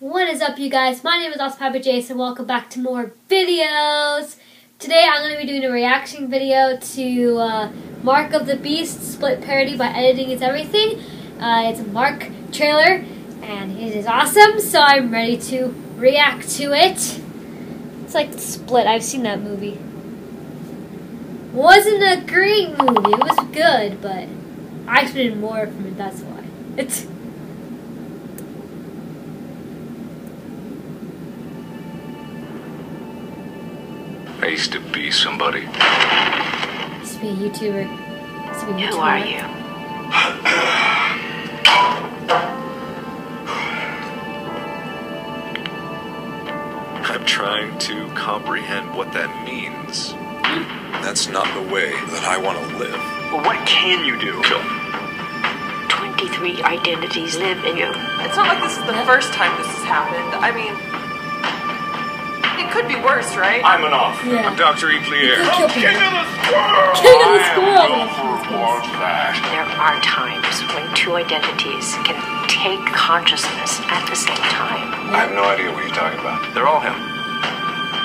What is up, you guys? My name is Papa Jason. Welcome back to more videos. Today, I'm going to be doing a reaction video to uh, Mark of the Beast split parody by Editing is Everything. Uh, it's a Mark trailer, and it is awesome, so I'm ready to react to it. It's like Split. I've seen that movie. Wasn't a great movie. It was good, but I expected more from it. That's why. It's. I used to be somebody. Used to be a YouTuber. Used to be a YouTuber. Who are you? I'm trying to comprehend what that means. That's not the way that I want to live. Well, what can you do? Kill. 23 identities live in you. It's not like this is the first time this has happened. I mean, it could be worse, right? I'm an off. Yeah. I'm Dr. Eclair. Kill people. of the squirrel! King of the I squirrel. There are times when two identities can take consciousness at the same time. I have no idea what you're talking about. They're all him.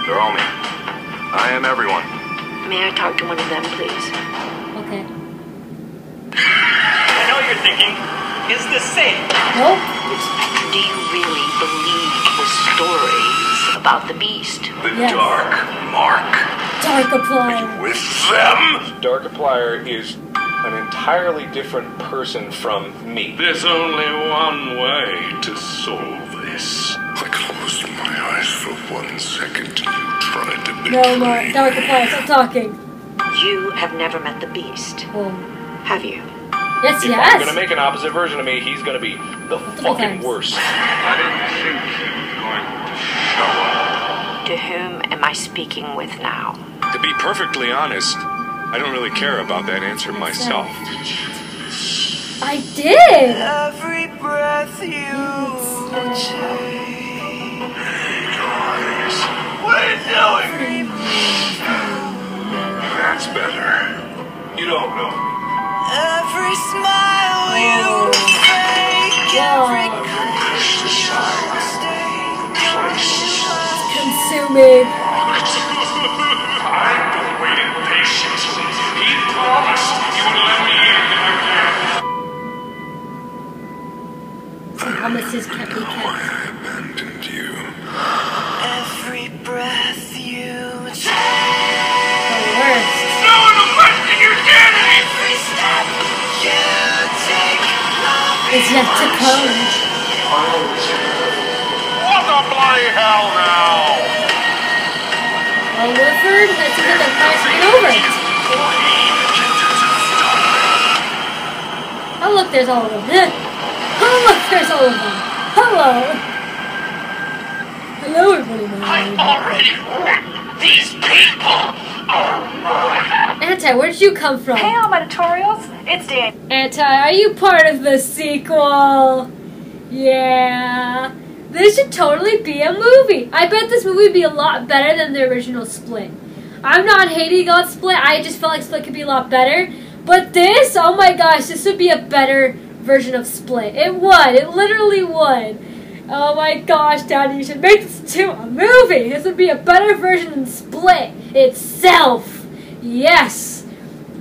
They're all me. I am everyone. May I talk to one of them, please? Okay. I know what you're thinking. Is this safe? Nope. Do you really believe the stories about the beast? The Yes. Dark Mark. Darkiplier. With them. Darkiplier is an entirely different person from me. There's only one way to solve this. I closed my eyes for one second. You tried to be No, no. Darkiplier. Stop talking. You have never met the beast, Whoa. have you? Yes, If I'm gonna make an opposite version of me, he's gonna be the Multiple fucking times. worst. I didn't think he was going to show up. To whom am I speaking with now? To be perfectly honest, I don't really care about that answer myself. I did. Every breath you Guys, what are you doing? That's better. You don't know. every smile you fake, every oh. Consuming. I've been waiting patiently. He promised he would let me in again. Promises can't be Why kept. I abandoned you. every breath you The worst. No one will question your sanity! every step you take. Is yet to come. What the bloody hell now? Well, Wilford, let's see if the price get over it. Oh, look, there's all of them. Oh, look, there's all of them. Hello. Hello, everybody. I've already warned these people! Oh, Anti, where did you come from? Hey, all my tutorials. It's Dan. Anti, are you part of the sequel? Yeah. This should totally be a movie. I bet this movie would be a lot better than the original Split. I'm not hating on Split. I just felt like Split could be a lot better. But this, oh my gosh, this would be a better version of Split. It would. It literally would. Oh my gosh, Daddy, you should make this into a movie. This would be a better version than Split itself. Yes.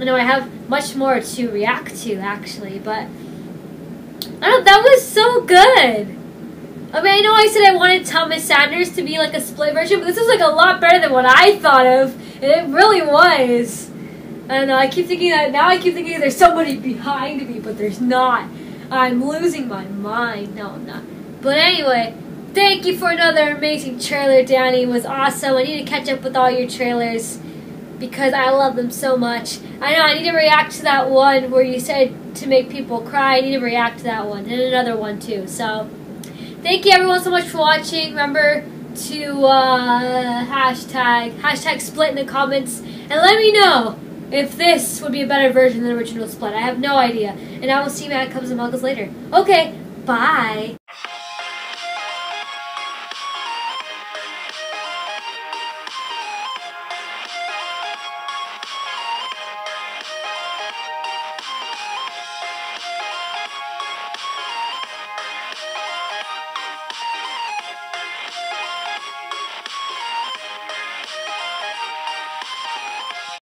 I know I have much more to react to actually, but I don't. That was so good. I mean, I know I said I wanted Thomas Sanders to be like a split version, but this is like a lot better than what I thought of, and it really was. I don't know. I keep thinking that now. I keep thinking there's somebody behind me, but there's not. I'm losing my mind. No, I'm not. But anyway, thank you for another amazing trailer, Danny. It was awesome. I need to catch up with all your trailers because I love them so much. I know I need to react to that one where you said to make people cry. I need to react to that one and another one too. So, thank you everyone so much for watching. Remember to uh, hashtag hashtag split in the comments and let me know if this would be a better version than the original split. I have no idea, and I will see you at Cubs and Muggles later. Okay, bye.